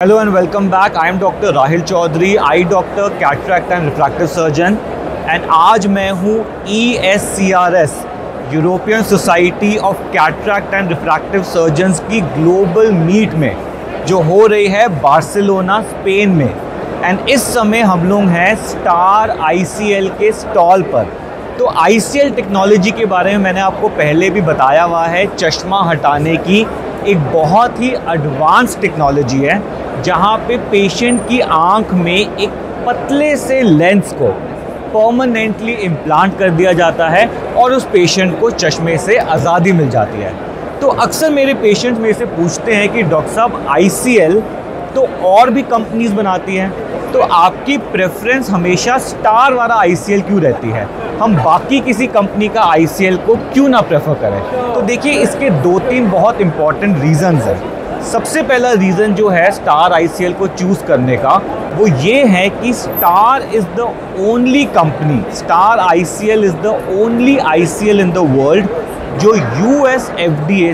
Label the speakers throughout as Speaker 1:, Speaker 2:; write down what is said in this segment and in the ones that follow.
Speaker 1: Hello and welcome back. I am Dr. Rahil Chaudhary, I doctor cataract and refractive surgeon and आज मैं हूँ E S C R S European Society of Cataract and Refractive Surgeons की global meet में जो हो रही है Barcelona Spain में एंड इस समय हम लोग हैं स्टार आई सी एल के स्टॉल पर तो आई सी एल टेक्नोलॉजी के बारे में मैंने आपको पहले भी बताया हुआ है चश्मा हटाने की एक बहुत ही एडवांस टेक्नोलॉजी है जहाँ पे पेशेंट की आँख में एक पतले से लेंस को परमानेंटली इम्प्लांट कर दिया जाता है और उस पेशेंट को चश्मे से आज़ादी मिल जाती है। तो अक्सर मेरे पेशेंट्स मेरे से पूछते हैं कि, डॉक्टर साहब आईसीएल तो और भी कंपनीज़ बनाती हैं? तो आपकी प्रेफरेंस हमेशा स्टार वाला आईसीएल क्यों रहती है? हम बाकी किसी कंपनी का आईसीएल को क्यों ना प्रेफर करें? तो देखिए, इसके दो तीन बहुत इंपॉर्टेंट रीजंस हैं। सबसे पहला रीज़न जो है स्टार आईसीएल को चूज़ करने का, वो ये है कि Star is the only company Star ICL is the only ICL in the world जो यू एस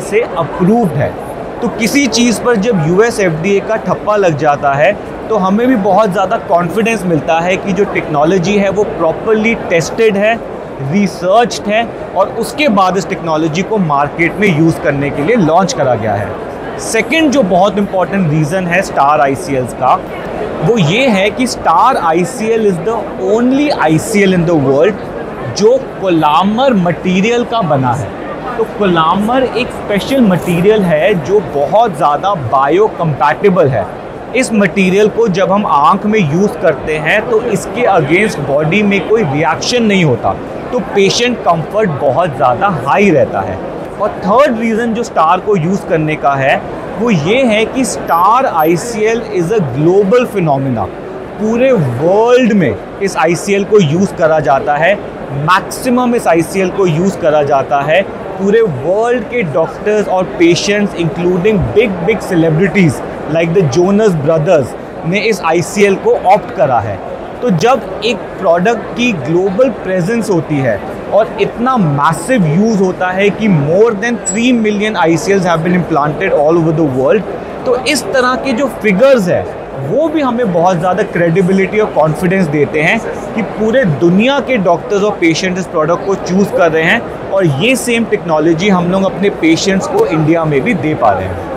Speaker 1: से अप्रूव्ड है। तो किसी चीज़ पर जब यू एस का ठप्पा लग जाता है तो हमें भी बहुत ज़्यादा कॉन्फिडेंस मिलता है कि जो टेक्नोलॉजी है, वो प्रॉपरली टेस्टेड है रिसर्च्ड है और उसके बाद इस टेक्नोलॉजी को मार्केट में यूज़ करने के लिए लॉन्च करा गया है। सेकंड जो बहुत इंपॉर्टेंट रीज़न है स्टार आईसीएल का, वो ये है कि Star ICL is the only ICL in the world जो कोलामर मटेरियल का बना है। तो कोलामर एक स्पेशल मटेरियल है जो बहुत ज़्यादा बायो कंपैटिबल है। इस मटेरियल को जब हम आँख में यूज़ करते हैं तो इसके अगेंस्ट बॉडी में कोई रिएक्शन नहीं होता। तो पेशेंट कंफर्ट बहुत ज़्यादा हाई रहता है। और थर्ड रीज़न जो स्टार को यूज़ करने का है, वो ये है कि Star ICL is a global phenomena पूरे वर्ल्ड में इस आईसीएल को यूज़ करा जाता है मैक्सिमम इस आईसीएल को यूज़ करा जाता है। पूरे वर्ल्ड के डॉक्टर्स और patients including big big celebrities like the Jonas Brothers ने इस आईसीएल को ऑप्ट करा है। तो जब एक प्रोडक्ट की ग्लोबल प्रेजेंस होती है और इतना मैसिव यूज़ होता है कि more than three million I C have been implanted all over the world तो इस तरह के जो फिगर्स है, वो भी हमें बहुत ज़्यादा क्रेडिबिलिटी और कॉन्फिडेंस देते हैं कि पूरे दुनिया के डॉक्टर्स और पेशेंट इस प्रोडक्ट को चूज़ कर रहे हैं और ये सेम टेक्नोलॉजी हम लोग अपने पेशेंट्स को इंडिया में भी दे पा रहे हैं।